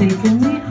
taking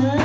음.